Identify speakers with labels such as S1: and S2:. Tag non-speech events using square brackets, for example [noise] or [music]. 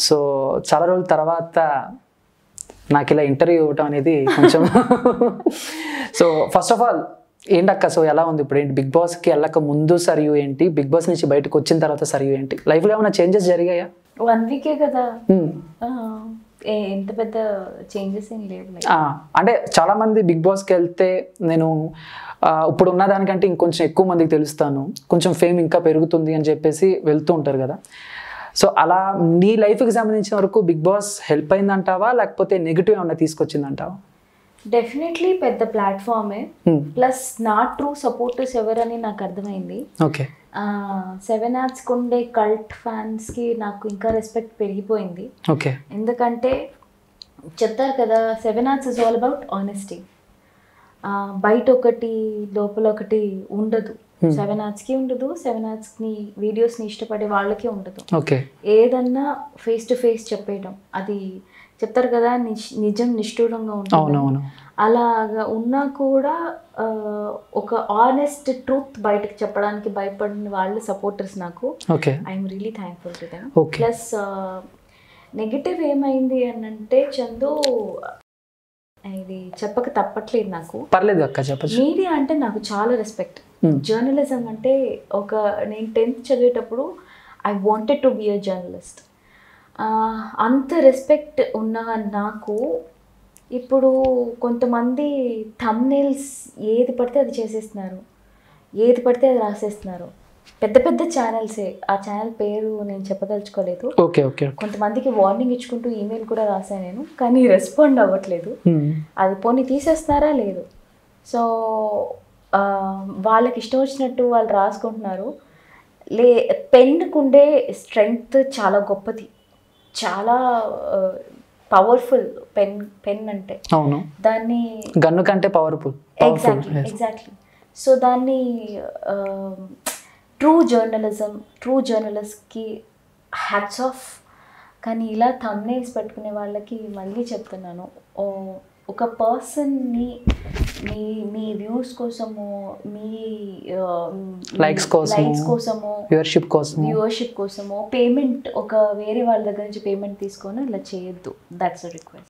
S1: So చాలా రోజుల తర్వాత నాకు ఇలా ఇంటర్వ్యూ ఇవ్వటం అనేది కొంచెం [laughs] సో ఫస్ట్ ఆఫ్ ఆల్ ఏంటక్క? సో ఎలా ఉంది ఇప్పుడు ఏంటి? బిగ్ బాస్కి వెళ్ళక ముందు సరియు ఏంటి? బిగ్ బాస్ నుంచి బయటకు వచ్చిన తర్వాత సరియు ఏంటి? లైఫ్లో ఏమైనా చేంజెస్ జరిగాయా?
S2: వన్ వీకే కదా. ఎంత పెద్ద చేంజెస్ ఏం లేవు
S1: అంటే చాలా మంది బిగ్ బాస్కి వెళ్తే నేను ఇప్పుడు ఉన్న దానికంటే ఇంకొంచెం ఎక్కువ మందికి తెలుస్తాను. కొంచెం ఫేమ్ ఇంకా పెరుగుతుంది అని చెప్పేసి వెళ్తూ ఉంటారు కదా. సో అలా నీ లైఫ్కి సంబంధించిన వరకు బిగ్ బాస్ హెల్ప్ అయిందంటావా? లేకపోతే నెగిటివ్ ఏమన్నా తీసుకొచ్చిందంటావా?
S2: డెఫినెట్లీ పెద్ద ప్లాట్ఫామే. ప్లస్ నా ట్రూ సపోర్టర్స్ ఎవరని నాకు అర్థమైంది.
S1: ఓకే.
S2: సెవెన్ యాప్స్కి ఉండే కల్ట్ ఫ్యాన్స్కి నాకు ఇంకా రెస్పెక్ట్ పెరిగిపోయింది.
S1: ఓకే.
S2: ఎందుకంటే చెప్తారు కదా seven arts is all about honesty బయట ఒకటి లోపల ఒకటి ఉండదు సెవెన్ ఆర్ట్స్కి ఉండదు సెవెన్ ఆర్ట్స్ని వీడియోస్ని ఇష్టపడే వాళ్ళకి ఉండదు. ఏదన్నా ఫేస్ టు ఫేస్ చెప్పేయడం అది చెప్తారు కదా నిజ్- నిష్ఠూరంగా ఉంటుంది. అలాగా ఉన్నా కూడా ఒక ఆనెస్ట్ ట్రూత్ బయటకు చెప్పడానికి భయపడిన వాళ్ళు సపోర్టర్స్ నాకు. I'm really thankful to them. Plus negative ఏమైంది అని అంటే చందు ఇది చెప్పక తప్పట్లేదు నాకు.
S1: పర్లేదు అక్క చెప్పచ్చు.
S2: మీడియా అంటే నాకు చాలా రెస్పెక్ట్
S1: Hmm.
S2: జర్నలిజం అంటే ఒక నేను టెన్త్ చదివేటప్పుడు I wanted to be a journalist అంత రెస్పెక్ట్ ఉన్న నాకు ఇప్పుడు కొంతమంది థంబ్నైల్స్ ఏది పడితే అది చేసేస్తున్నారు. ఏది పడితే అది రాసేస్తున్నారు. పెద్ద పెద్ద ఛానల్సే ఆ ఛానల్ పేరు నేను చెప్పదలుచుకోలేదు.
S1: ఓకే ఓకే
S2: కొంతమందికి వార్నింగ్ ఇచ్చుకుంటూ ఈమెయిల్ కూడా రాశాను నేను కానీ రెస్పాండ్ అవ్వట్లేదు. అది పోనీ తీసేస్తారా లేదు? సో వాళ్ళకి ఇష్టం వచ్చినట్టు వాళ్ళు రాసుకుంటున్నారు. లే పెన్కు ఉండే స్ట్రెంగ్త్ చాలా గొప్పది. చాలా పవర్ఫుల్ పెన్ పెన్ అంటే.
S1: అవును.
S2: దాన్ని
S1: గన్ను కంటే పవర్ఫుల్
S2: ఎగ్జాక్ట్లీ ఎగ్జాక్ట్లీ సో దాన్ని ట్రూ జర్నలిజం ట్రూ జర్నలిస్ట్కి హ్యాట్స్ ఆఫ్ కానీ ఇలా థంబ్నైల్స్ పెట్టుకునే వాళ్ళకి మళ్ళీ చెప్తున్నాను. ఒక పర్సన్ని మీ మీ వ్యూస్ కోసము మీ
S1: Likes కోసము,
S2: లైక్స్ కోసము
S1: వ్యూవర్షిప్ కోసం
S2: వ్యూవర్షిప్ కోసము పేమెంట్ ఒక వేరే వాళ్ళ దగ్గర నుంచి పేమెంట్ తీసుకొని ఇలా చేయొద్దు. That's request